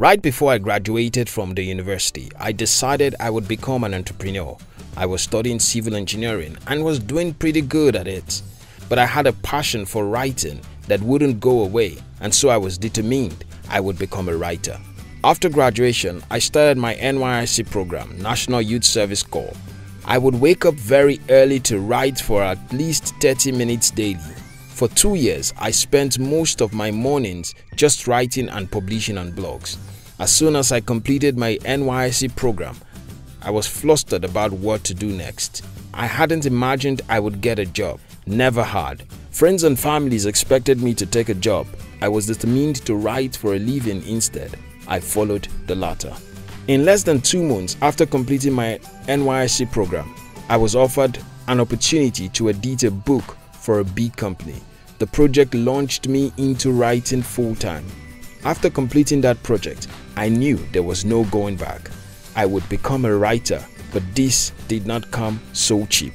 Right before I graduated from the university, I decided I would become an entrepreneur. I was studying civil engineering and was doing pretty good at it. But I had a passion for writing that wouldn't go away and so I was determined I would become a writer. After graduation, I started my NYSC program, National Youth Service Corps. I would wake up very early to write for at least 30 minutes daily. For two years, I spent most of my mornings just writing and publishing on blogs. As soon as I completed my NYSC program, I was flustered about what to do next. I hadn't imagined I would get a job. Never had. Friends and families expected me to take a job. I was determined to write for a living instead. I followed the latter. In less than two months after completing my NYSC program, I was offered an opportunity to edit a book for a big company. The project launched me into writing full time. After completing that project, I knew there was no going back. I would become a writer, but this did not come so cheap.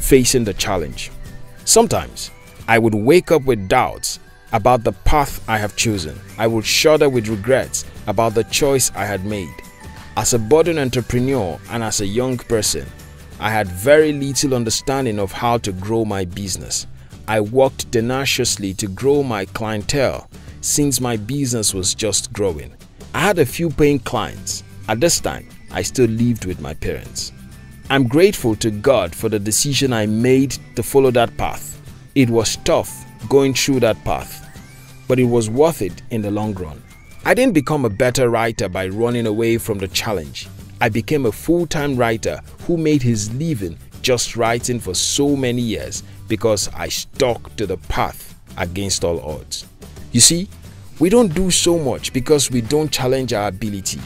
Facing the challenge. Sometimes I would wake up with doubts about the path I have chosen. I would shudder with regrets about the choice I had made. As a budding entrepreneur and as a young person, I had very little understanding of how to grow my business. I worked tenaciously to grow my clientele since my business was just growing. I had a few paying clients. At this time, I still lived with my parents. I'm grateful to God for the decision I made to follow that path. It was tough going through that path, but it was worth it in the long run. I didn't become a better writer by running away from the challenge. I became a full-time writer who made his living just writing for so many years because I stuck to the path against all odds. You see, we don't do so much because we don't challenge our ability.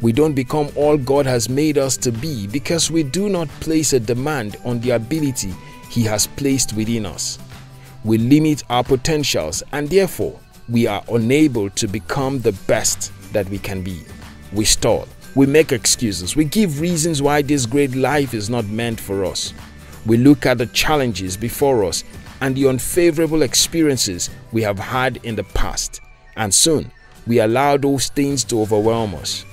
We don't become all God has made us to be because we do not place a demand on the ability He has placed within us. We limit our potentials and therefore we are unable to become the best that we can be. We stall. We make excuses. We give reasons why this great life is not meant for us. We look at the challenges before us and the unfavorable experiences we have had in the past, and soon we allow those things to overwhelm us.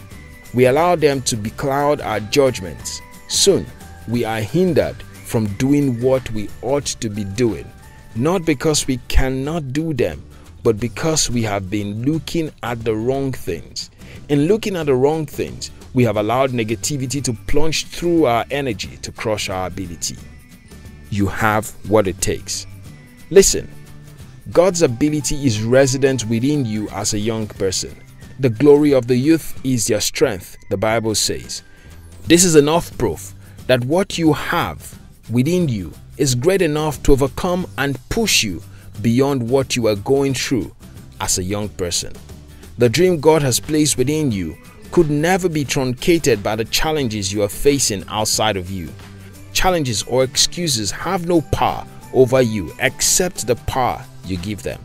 We allow them to becloud our judgments. Soon we are hindered from doing what we ought to be doing, not because we cannot do them, but because we have been looking at the wrong things. In looking at the wrong things, we have allowed negativity to plunge through our energy to crush our ability. You have what it takes. Listen, God's ability is resident within you as a young person. The glory of the youth is their strength, the Bible says. This is enough proof that what you have within you is great enough to overcome and push you beyond what you are going through as a young person. The dream God has placed within you could never be truncated by the challenges you are facing outside of you. Challenges or excuses have no power over you except the power you give them.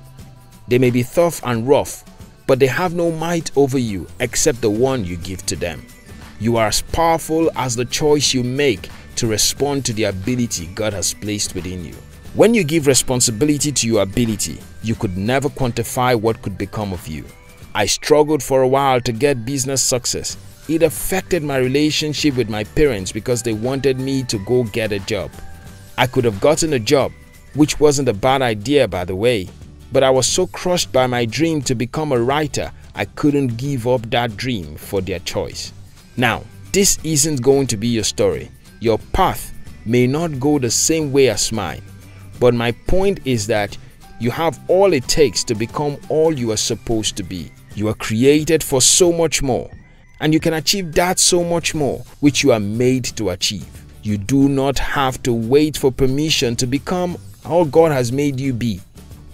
They may be tough and rough, but they have no might over you except the one you give to them. You are as powerful as the choice you make to respond to the ability God has placed within you. When you give responsibility to your ability, you could never quantify what could become of you. I struggled for a while to get business success. It affected my relationship with my parents because they wanted me to go get a job. I could have gotten a job, which wasn't a bad idea by the way, but I was so crushed by my dream to become a writer, I couldn't give up that dream for their choice. Now, this isn't going to be your story. Your path may not go the same way as mine. But my point is that you have all it takes to become all you are supposed to be. You are created for so much more, and you can achieve that so much more which you are made to achieve. You do not have to wait for permission to become all God has made you be.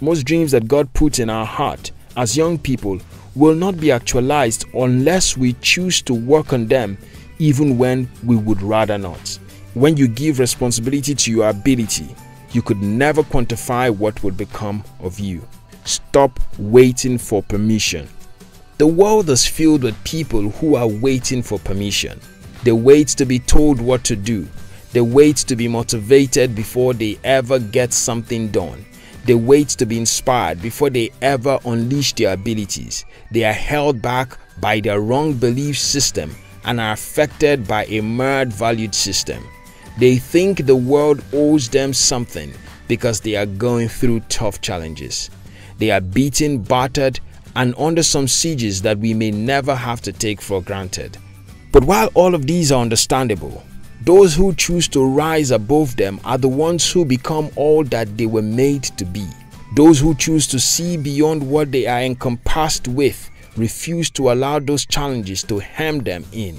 Most dreams that God puts in our heart as young people will not be actualized unless we choose to work on them even when we would rather not. When you give responsibility to your ability, you could never quantify what would become of you. Stop waiting for permission. The world is filled with people who are waiting for permission. They wait to be told what to do. They wait to be motivated before they ever get something done. They wait to be inspired before they ever unleash their abilities. They are held back by their wrong belief system and are affected by a marred valued system. They think the world owes them something because they are going through tough challenges. They are beaten, battered, and under some sieges that we may never have to take for granted. But while all of these are understandable, those who choose to rise above them are the ones who become all that they were made to be. Those who choose to see beyond what they are encompassed with refuse to allow those challenges to hem them in.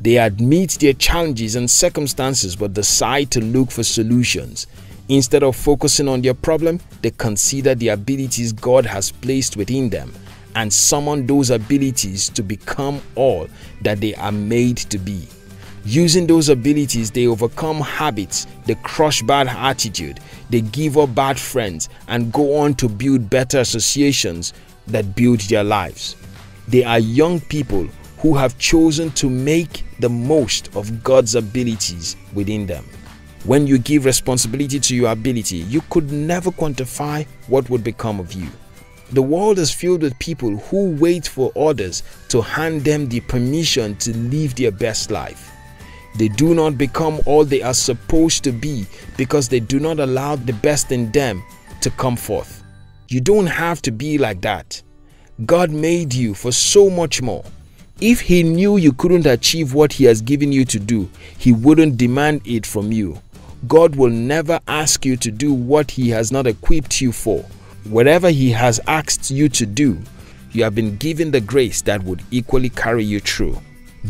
They admit their challenges and circumstances but decide to look for solutions. Instead of focusing on their problem, they consider the abilities God has placed within them and summon those abilities to become all that they are made to be. Using those abilities, they overcome habits, they crush bad attitude, they give up bad friends, and go on to build better associations that build their lives. They are young people who have chosen to make the most of God's abilities within them. When you give responsibility to your ability, you could never quantify what would become of you. The world is filled with people who wait for others to hand them the permission to live their best life. They do not become all they are supposed to be because they do not allow the best in them to come forth. You don't have to be like that. God made you for so much more. If He knew you couldn't achieve what He has given you to do, He wouldn't demand it from you. God will never ask you to do what He has not equipped you for. Whatever He has asked you to do, you have been given the grace that would equally carry you through.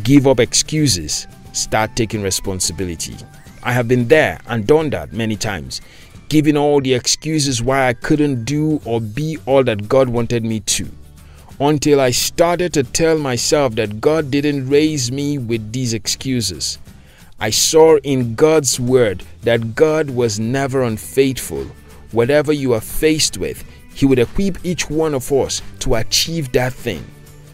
Give up excuses start taking responsibility. I have been there and done that many times, giving all the excuses why I couldn't do or be all that God wanted me to. Until I started to tell myself that God didn't raise me with these excuses. I saw in God's word that God was never unfaithful. Whatever you are faced with, He would equip each one of us to achieve that thing.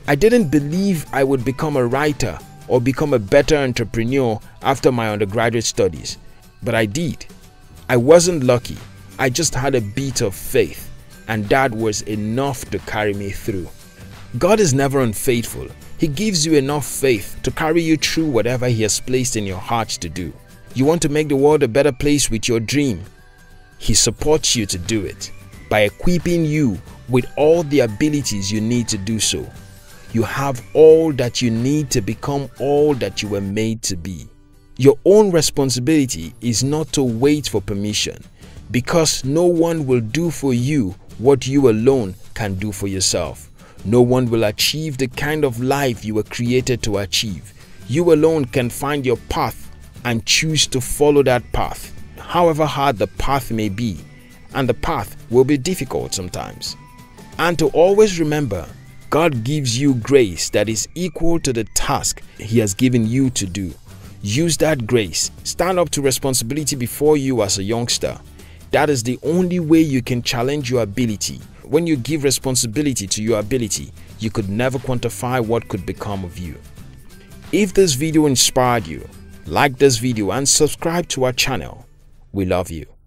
I didn't believe I would become a writer or become a better entrepreneur after my undergraduate studies, but I did. I wasn't lucky, I just had a bit of faith, and that was enough to carry me through. God is never unfaithful. He gives you enough faith to carry you through whatever He has placed in your heart to do. You want to make the world a better place with your dream. He supports you to do it by equipping you with all the abilities you need to do so. You have all that you need to become all that you were made to be. Your own responsibility is not to wait for permission because no one will do for you what you alone can do for yourself. No one will achieve the kind of life you were created to achieve. You alone can find your path and choose to follow that path, however hard the path may be, and the path will be difficult sometimes. And to always remember God gives you grace that is equal to the task He has given you to do. Use that grace. Stand up to responsibility before you as a youngster. That is the only way you can challenge your ability. When you give responsibility to your ability, you could never quantify what could become of you. If this video inspired you, like this video and subscribe to our channel. We love you.